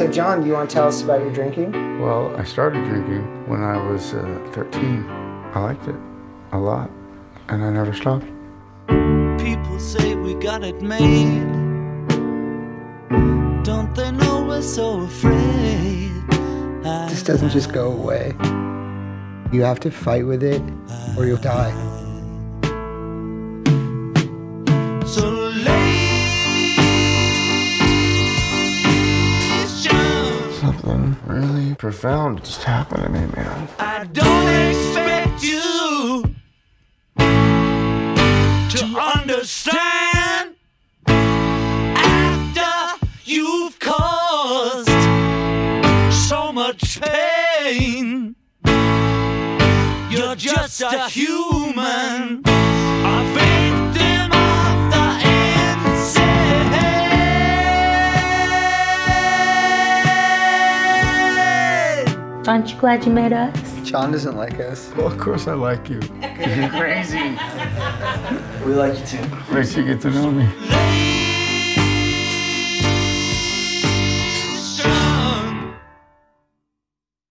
So, John, do you want to tell us about your drinking? Well, I started drinking when I was uh, 13. I liked it a lot, and I never stopped. People say we got it made. Don't they know we're so afraid? This doesn't just go away. You have to fight with it, or you'll die. So Something really profound just happened to me, man. I don't expect you to understand after you've caused so much pain. You're just a human, Aren't you glad you met us? John doesn't like us. Well, of course I like you. You're crazy. We like you too. Makes you get to know me. Ladies,